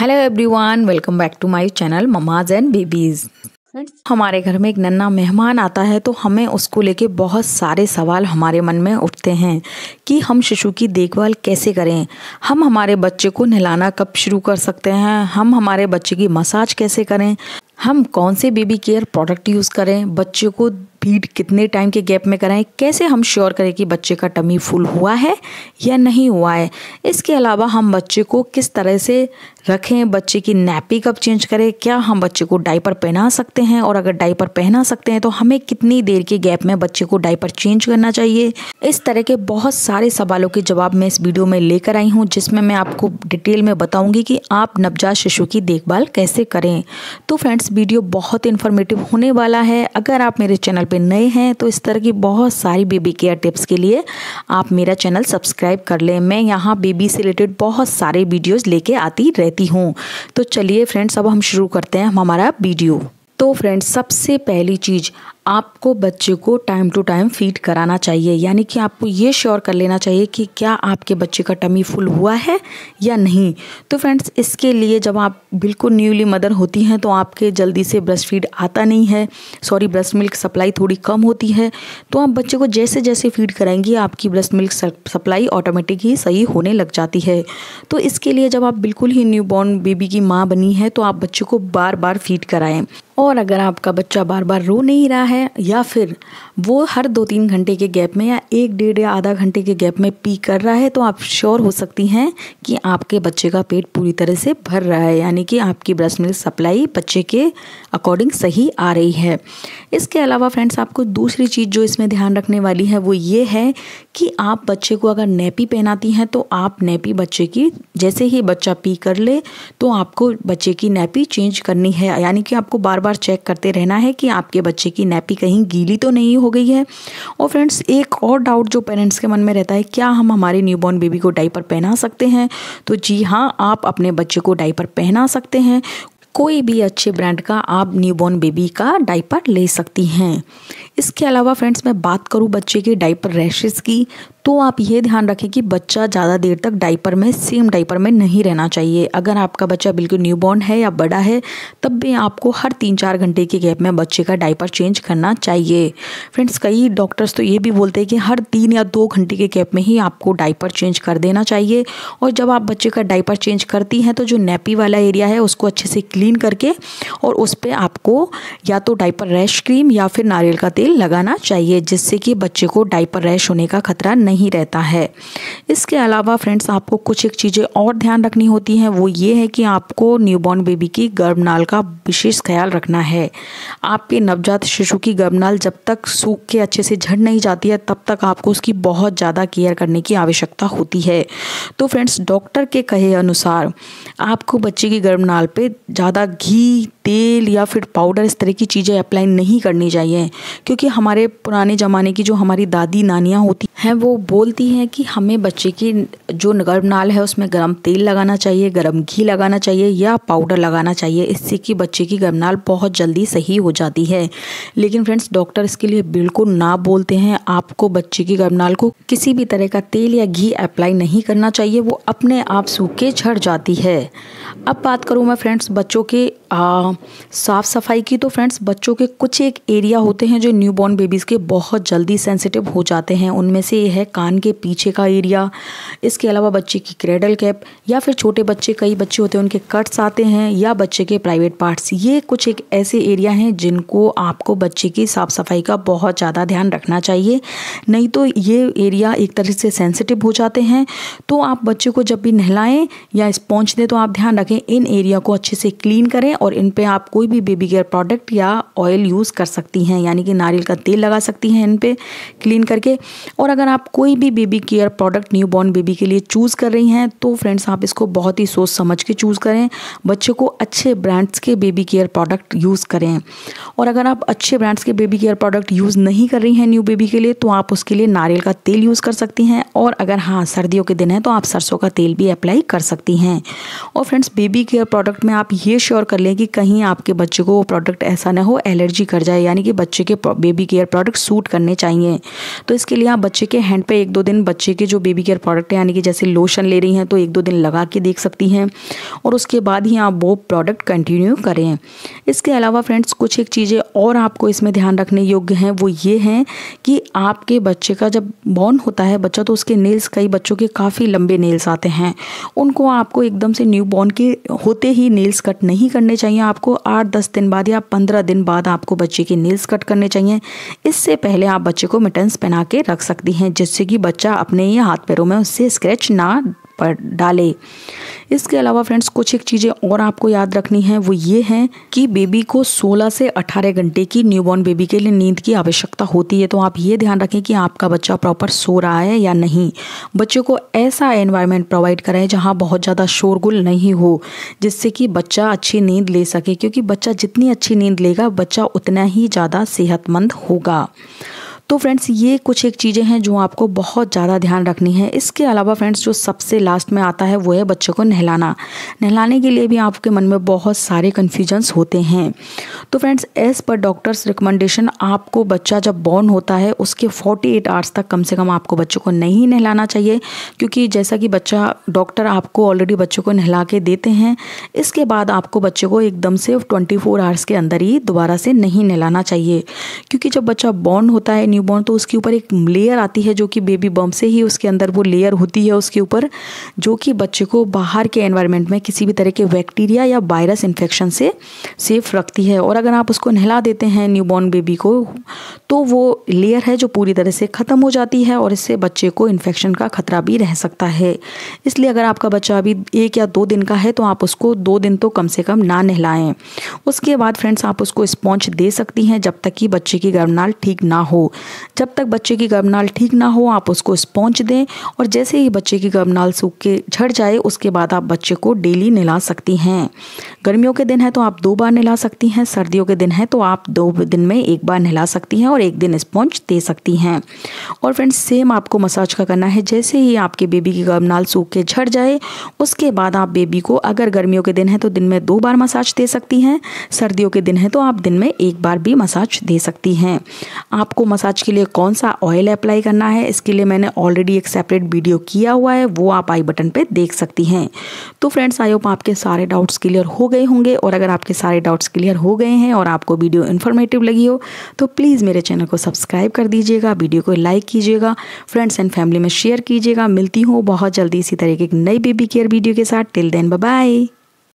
Hello everyone welcome back to my channel mamas and babies हमारे घर में एक नन्ना मेहमान आता है तो हमें उसको लेके बहुत सारे सवाल हमारे मन में उठते हैं कि हम शिशु की देखभाल कैसे करें? हम हमारे बच्चे को नहलाना कब शुरू कर सकते हैं? हम हमारे बच्चे की मसाज कैसे करें? हम कौन से बेबी केयर प्रोडक्ट यूज़ करें? बच्चे को फ़ीड कितने टाइम के गैप में कराएँ? कैसे हम श्योर करें कि बच्चे का टमी फुल हुआ है या नहीं हुआ है? इसके अलावा हम बच्चे को किस तरह से रखें, बच्चे की नैपी कब चेंज करें, क्या हम बच्चे को डाइपर पहना सकते हैं? और अगर डाइपर पहना सकते हैं तो हमें कितनी देर के गैप में बच्चे को डाइपर चेंज करना चाहिए? इस तरह के बहुत सारे सवालों के जवाब मैं इस वीडियो में लेकर आई हूँ, जिसमें मैं आपको डिटेल में बताऊँगी कि आप नवजात शिशु की देखभाल कैसे करें। तो फ्रेंड्स वीडियो बहुत इन्फॉर्मेटिव होने वाला है। अगर आप मेरे चैनल पर नए हैं तो इस तरह की बहुत सारी बेबी केयर टिप्स के लिए आप मेरा चैनल सब्सक्राइब कर लें। मैं यहाँ बेबी से रिलेटेड बहुत सारे वीडियोज़ लेके आती रहती रहती हूँ। तो चलिए फ्रेंड्स अब हम शुरू करते हैं हमारा वीडियो तो फ्रेंड्स सबसे पहली चीज़ आपको बच्चे को टाइम टू टाइम फ़ीड कराना चाहिए। यानी कि आपको ये श्योर कर लेना चाहिए कि क्या आपके बच्चे का टमी फुल हुआ है या नहीं। तो फ्रेंड्स इसके लिए जब आप बिल्कुल न्यूली मदर होती हैं तो आपके जल्दी से ब्रेस्ट फ़ीड आता नहीं है। सॉरी ब्रेस्ट मिल्क सप्लाई थोड़ी कम होती है। तो आप बच्चे को जैसे जैसे फ़ीड कराएँगी, आपकी ब्रेस्ट मिल्क सप्लाई ऑटोमेटिक ही सही होने लग जाती है। तो इसके लिए जब आप बिल्कुल ही न्यू बॉर्न बेबी की माँ बनी है तो आप बच्चे को बार बार फ़ीड कराएँ। और अगर आपका बच्चा बार बार रो नहीं रहा है या फिर वो हर दो तीन घंटे के गैप में या एक डेढ़ या आधा घंटे के गैप में पी कर रहा है तो आप श्योर हो सकती हैं कि आपके बच्चे का पेट पूरी तरह से भर रहा है, यानी कि आपकी ब्रेस्ट मिल्क सप्लाई बच्चे के अकॉर्डिंग सही आ रही है। इसके अलावा फ्रेंड्स आपको दूसरी चीज़ जो इसमें ध्यान रखने वाली है, वो ये है कि आप बच्चे को अगर नेपी पहनाती हैं तो आप नेपी बच्चे की, जैसे ही बच्चा पी कर ले तो आपको बच्चे की नेपी चेंज करनी है। यानी कि आपको बार बार चेक करते रहना है कि आपके बच्चे की नैपी कहीं गीली तो नहीं हो गई है। और फ्रेंड्स, एक और डाउट जो पेरेंट्स के मन में रहता है, क्या हम हमारे न्यूबॉर्न बेबी को डाइपर पहना सकते हैं? तो जी हाँ आप अपने बच्चे को डाइपर पहना सकते हैं। कोई भी अच्छे ब्रांड का आप न्यूबॉर्न बेबी का डाइपर ले सकती हैं। इसके अलावा फ्रेंड्स, मैं बात करूँ बच्चे के डाइपर रैशेस की तो आप ये ध्यान रखें कि बच्चा ज़्यादा देर तक डाइपर में सेम डाइपर में नहीं रहना चाहिए। अगर आपका बच्चा बिल्कुल न्यूबॉर्न है या बड़ा है, तब भी आपको हर तीन चार घंटे के गैप में बच्चे का डाइपर चेंज करना चाहिए। फ्रेंड्स, कई डॉक्टर्स तो ये भी बोलते हैं कि हर तीन या दो घंटे के गैप में ही आपको डाइपर चेंज कर देना चाहिए। और जब आप बच्चे का डाइपर चेंज करती हैं तो जो नेपी वाला एरिया है, उसको अच्छे से क्लीन करके और उस पर आपको या तो डाइपर रैश क्रीम या फिर नारियल का तेल लगाना चाहिए, जिससे कि बच्चे को डाइपर रैश होने का खतरा नहीं रहता है। इसके अलावा फ्रेंड्स आपको कुछ एक चीज़ें और ध्यान रखनी होती हैं। वो ये है कि आपको न्यूबॉर्न बेबी की गर्भनाल का विशेष ख्याल रखना है। आपके नवजात शिशु की गर्भनाल जब तक सूख के अच्छे से झड़ नहीं जाती है, तब तक आपको उसकी बहुत ज़्यादा केयर करने की आवश्यकता होती है। तो फ्रेंड्स डॉक्टर के कहे अनुसार आपको बच्चे की गर्भनाल पे ज़्यादा घी, तेल या फिर पाउडर इस तरह की चीज़ें अप्लाई नहीं करनी चाहिए, क्योंकि हमारे पुराने ज़माने की जो हमारी दादी नानियाँ होती हैं, वो बोलती हैं कि हमें बच्चे की जो गर्भनाल है, उसमें गर्म तेल लगाना चाहिए, गर्म घी लगाना चाहिए या पाउडर लगाना चाहिए। इससे कि बच्चे की गर्भनाल बहुत जल्दी सही हो जाती है। लेकिन फ्रेंड्स डॉक्टर इसके लिए बिल्कुल ना बोलते हैं। आपको बच्चे की गर्भनाल को किसी भी तरह का तेल या घी अप्लाई नहीं करना चाहिए। वो अपने आप सूख झड़ जाती है। अब बात करूँ मैं फ्रेंड्स बच्चों के साफ़ सफ़ाई की तो फ्रेंड्स बच्चों के कुछ एक एरिया होते हैं जो न्यूबॉर्न बेबीज़ के बहुत जल्दी सेंसिटिव हो जाते हैं। उनमें से ये है कान के पीछे का एरिया। इसके अलावा बच्चे की क्रेडल कैप या फिर छोटे बच्चे, कई बच्चे होते हैं, उनके कट्स आते हैं या बच्चे के प्राइवेट पार्ट्स ये कुछ एक ऐसे एरिया हैं जिनको आपको बच्चे की साफ़ सफ़ाई का बहुत ज़्यादा ध्यान रखना चाहिए। नहीं तो ये एरिया एक तरह से सेंसिटिव हो जाते हैं। तो आप बच्चे को जब भी नहलाएँ या स्पॉन्च दें तो आप ध्यान रखें, इन एरिया को अच्छे से क्लीन करें और इन पर आप कोई भी बेबी केयर प्रोडक्ट या ऑयल यूज़ कर सकती हैं। यानी कि नारियल का तेल लगा सकती हैं इन पे क्लीन करके। और अगर आप कोई भी baby care product newborn baby के लिए चूज़ कर रही हैं तो फ्रेंड्स आप इसको बहुत ही सोच समझ के चूज़ करें। बच्चे को अच्छे ब्रांड्स के बेबी केयर प्रोडक्ट यूज़ करें। और अगर आप अच्छे ब्रांड्स के बेबी केयर प्रोडक्ट यूज़ नहीं कर रही हैं न्यू बेबी के लिए तो आप उसके लिए नारियल का तेल यूज़ कर सकती हैं। और अगर हाँ सर्दियों के दिन है तो आप सरसों का तेल भी अप्लाई कर सकती हैं। और फ्रेंड्स बेबी केयर प्रोडक्ट में आप ये श्योर कर लें कि कहीं आपके बच्चे को वो प्रोडक्ट ऐसा ना हो एलर्जी कर जाए, यानी कि बच्चे के बेबी केयर प्रोडक्ट सूट करने चाहिए। तो इसके लिए आप बच्चे के हैंड पे एक दो दिन बच्चे के जो बेबी केयर प्रोडक्ट है, यानी कि जैसे लोशन ले रही हैं तो एक दो दिन लगा के देख सकती हैं। और उसके बाद ही आप वो प्रोडक्ट कंटिन्यू करें। इसके अलावा फ्रेंड्स कुछ एक चीज़ें और आपको इसमें ध्यान रखने योग्य हैं, वो ये हैं कि आपके बच्चे का जब बॉर्न होता है बच्चा तो उसके नेल्स कई बच्चों के काफ़ी लंबे नेल्स आते हैं। उनको आपको एकदम से न्यू बॉर्न के होते ही नेल्स कट नहीं करने चाहिए। आपको आठ, दस दिन बाद या पंद्रह दिन बाद आपको बच्चे के नेल्स कट करने चाहिए। इससे पहले आप बच्चे को मिटन्स पहना के रख सकती हैं। जिससे कि बच्चा अपने ही हाथ पैरों में उससे स्क्रैच ना पर डाले। इसके अलावा फ्रेंड्स कुछ एक चीज़ें और आपको याद रखनी है। वो ये है कि बेबी को 16 से 18 घंटे की न्यूबॉर्न बेबी के लिए नींद की आवश्यकता होती है। तो आप ये ध्यान रखें कि आपका बच्चा प्रॉपर सो रहा है या नहीं। बच्चे को ऐसा एनवायरनमेंट प्रोवाइड करें जहाँ बहुत ज़्यादा शोरगुल नहीं हो, जिससे कि बच्चा अच्छी नींद ले सके। क्योंकि बच्चा जितनी अच्छी नींद लेगा, बच्चा उतना ही ज़्यादा सेहतमंद होगा। तो फ्रेंड्स ये कुछ एक चीज़ें हैं जो आपको बहुत ज़्यादा ध्यान रखनी है। इसके अलावा फ्रेंड्स जो सबसे लास्ट में आता है वो है बच्चों को नहलाना। नहलाने के लिए भी आपके मन में बहुत सारे कन्फ्यूजन्स होते हैं। तो friends as per doctor's recommendation आपको बच्चा जब बॉर्न होता है, उसके फोर्टी एट आवर्स तक कम से कम आपको बच्चों को नहीं नहलाना चाहिए। क्योंकि जैसा कि बच्चा डॉक्टर आपको ऑलरेडी बच्चों को नहला के देते हैं, इसके बाद आपको बच्चे को एकदम से ट्वेंटी फोर आवर्स के अंदर ही दोबारा से नहीं नहलाना चाहिए। क्योंकि जब बच्चा बॉर्न होता है न्यूबॉर्न तो उसके ऊपर एक लेयर आती है जो कि बेबी बम से ही उसके अंदर वो लेयर होती है उसके ऊपर, जो कि बच्चे को बाहर के एनवायरनमेंट में किसी भी तरह के बैक्टीरिया या वायरस इन्फेक्शन से सेफ़ रखती है। और अगर आप उसको नहला देते हैं न्यूबॉर्न बेबी को तो वो लेयर है जो पूरी तरह से ख़त्म हो जाती है और इससे बच्चे को इन्फेक्शन का खतरा भी रह सकता है। इसलिए अगर आपका बच्चा अभी एक या दो दिन का है तो आप उसको दो दिन तो कम से कम ना नहलाएँ। उसके बाद फ्रेंड्स आप उसको स्पॉन्च दे सकती हैं जब तक कि बच्चे की गर्भनाल ठीक ना हो। जब तक बच्चे की गर्भनाल ठीक ना हो, आप उसको स्पॉन्च दें और जैसे ही बच्चे की गर्भनाल सूख के झड़ जाए, उसके बाद आप बच्चे को डेली नहला सकती हैं। गर्मियों के दिन है तो आप दो बार नहला सकती हैं, सर्दियों के दिन है तो आप दो दिन में एक बार नहला सकती हैं और एक दिन स्पॉन्च दे सकती हैं। और फ्रेंड्स, सेम आपको मसाज का करना है, जैसे ही आपके बेबी की गर्भनाल सूख के झड़ जाए, उसके बाद आप बेबी को अगर गर्मियों के दिन है तो दिन में दो बार मसाज दे सकती हैं, सर्दियों के दिन है तो आप दिन में एक बार भी मसाज दे सकती हैं। आपको मसाज के लिए कौन सा ऑयल अप्लाई करना है? इसके लिए मैंने ऑलरेडी एक सेपरेट वीडियो किया हुआ है, वो आप आई बटन पे देख सकती हैं। तो फ्रेंड्स आई होप आपके सारे डाउट्स क्लियर हो गए होंगे और अगर आपके सारे डाउट्स क्लियर हो गए हैं और आपको वीडियो इन्फॉर्मेटिव लगी हो तो प्लीज़ मेरे चैनल को सब्सक्राइब कर दीजिएगा वीडियो को लाइक कीजिएगा फ्रेंड्स एंड फैमिली में शेयर कीजिएगा। मिलती हूँ बहुत जल्दी इसी तरह की एक नई बेबी केयर वीडियो के साथ। Till then bye